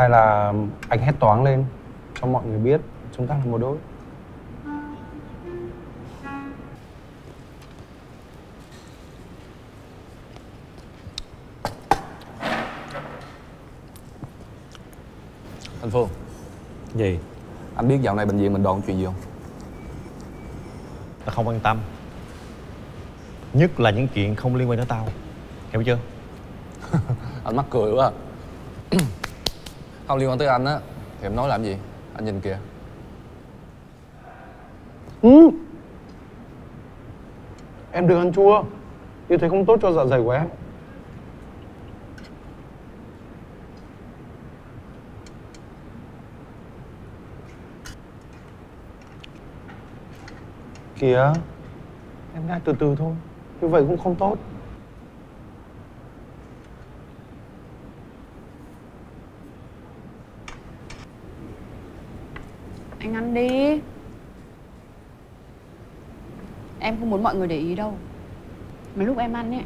hay là anh hét toáng lên cho mọi người biết chúng ta là một đôi Anh Phương Gì? Anh biết dạo này bệnh viện mình đồn chuyện gì không? Tao không quan tâm Nhất là những chuyện không liên quan đến tao Hiểu chưa? Anh mắc cười quá à. Không liên quan tới anh á, Thì em nói làm gì? Anh nhìn kìa. Ừ. em đừng ăn chua. Như thế không tốt cho dạ dày của em. Kìa. Em nhai từ từ thôi. Như vậy cũng không tốt. Anh ăn đi. Em không muốn mọi người để ý đâu. Mấy lúc em ăn ấy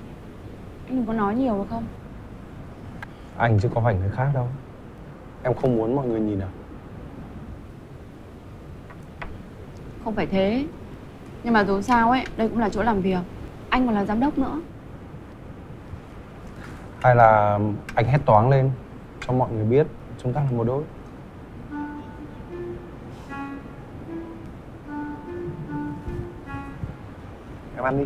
Anh đừng có nói nhiều được không? Anh chứ có phải người khác đâu. Em không muốn mọi người nhìn à? Không phải thế. Nhưng mà dù sao ấy Đây cũng là chỗ làm việc. Anh còn là giám đốc nữa. Hay là anh hét toáng lên cho mọi người biết chúng ta là một đôi em ăn đi.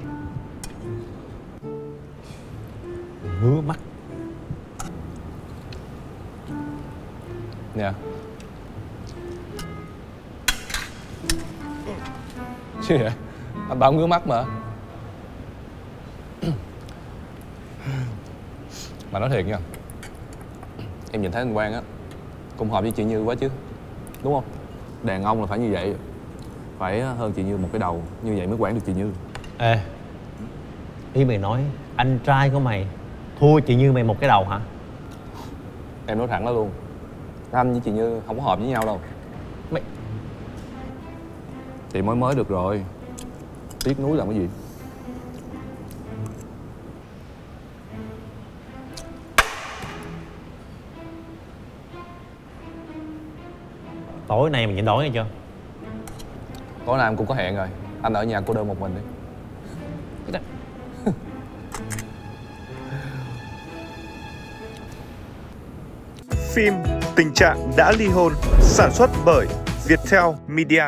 Ngứa mắt. Nè. Chứ vậy? Anh bảo ngứa mắt mà. Mà nói thiệt nha. Em nhìn thấy anh Quang á Cũng hợp với chị Như quá chứ Đúng không? Đàn ông là phải như vậy Phải hơn chị Như một cái đầu Như vậy mới quản được chị Như Ê Ý mày nói Anh trai của mày Thua chị Như mày một cái đầu hả? Em nói thẳng đó luôn. Anh với chị Như không có hợp với nhau đâu. Mày Chị mới mới được rồi. Tiếc nuối làm cái gì? Tối nay mày nhịn đói nghe chưa? Tối nay em cũng có hẹn rồi. Anh ở nhà cô đơn một mình đi Phim Tình trạng đã ly hôn sản xuất bởi Viettel Media.